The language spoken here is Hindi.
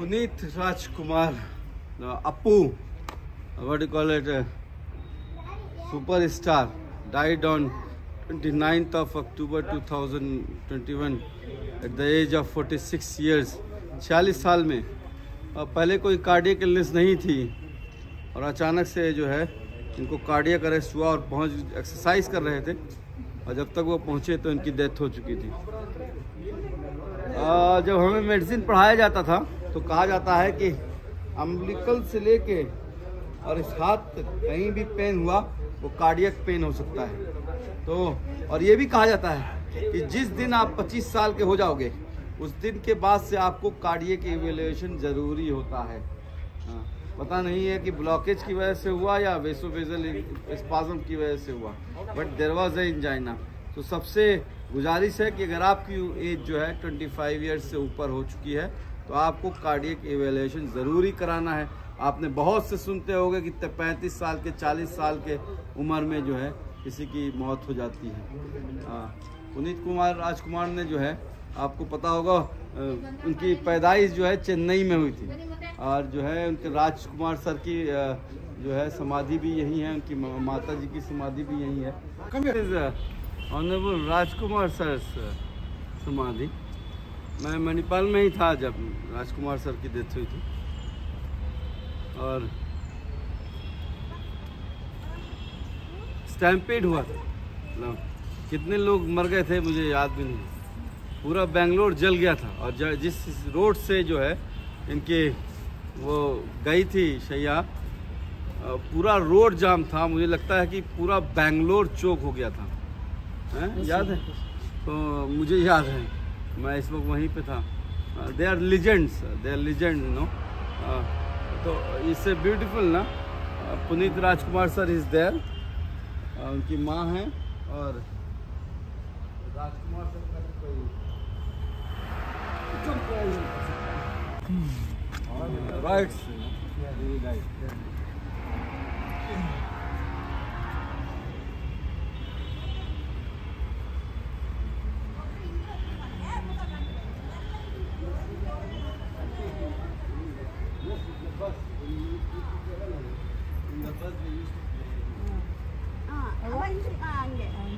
Puneet Rajkumar Appu. What do you call it, uh, superstar, died on 29th of October 2021 at the age of 46 years, 46 साल में। और पहले कोई कार्डियक इलनेस नहीं थी और अचानक से जो है इनको कार्डियक अरेस्ट हुआ और पहुँच एक्सरसाइज कर रहे थे और जब तक वो पहुँचे तो इनकी डेथ हो चुकी थी। आ, जब हमें मेडिसिन पढ़ाया जाता था तो कहा जाता है कि अम्बिकल से लेके और इस हाथ कहीं भी पेन हुआ वो कार्डियक पेन हो सकता है। तो और ये भी कहा जाता है कि जिस दिन आप 25 साल के हो जाओगे उस दिन के बाद से आपको कार्डियक इवेल्युएशन ज़रूरी होता है। हाँ, पता नहीं है कि ब्लॉकेज की वजह से हुआ या वेसोफेजल स्पाज्म की वजह से हुआ but there was a angina तो सबसे गुजारिश है कि अगर आपकी एज जो है 25 ईयर्स से ऊपर हो चुकी है तो आपको कार्डियक इवेल्युएशन ज़रूरी कराना है। आपने बहुत से सुनते होंगे कि पैंतीस साल के 40 साल के उम्र में जो है किसी की मौत हो जाती है। हाँ, पुनीत कुमार राजकुमार ने जो है आपको पता होगा उनकी पैदाइश जो है चेन्नई में हुई थी। और जो है उनके राजकुमार सर की जो है समाधि भी यही है उनकी माता जी की समाधि भी यही है। ऑनरेबल राजकुमार सर समाधि। मैं मणिपाल में ही था जब राजकुमार सर की डेथ हुई थी। और स्टैम्पेड हुआ था। कितने लोग मर गए थे मुझे याद भी नहीं। पूरा बेंगलोर जल गया था और जिस रोड से जो है, इनके वो गई थी शैया पूरा रोड जाम था। मुझे लगता है कि पूरा बेंगलोर चौक हो गया था। हैं? याद है? तो मुझे याद है। मैं इस वक्त वहीं पे था। They are legends they are legend no तो इससे ब्यूटीफुल ना? Puneeth Rajkumar sir is there उनकी माँ है और राजकुमार सर का कोई 我,완是히 아,